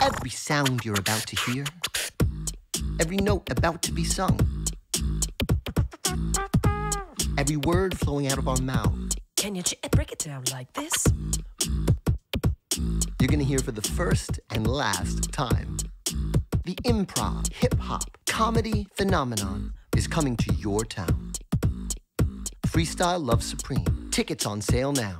Every sound you're about to hear, every note about to be sung, every word flowing out of our mouth. Can you break it down like this? You're gonna hear for the first and last time. The improv, hip hop, comedy phenomenon is coming to your town. Freestyle Love Supreme. Tickets on sale now.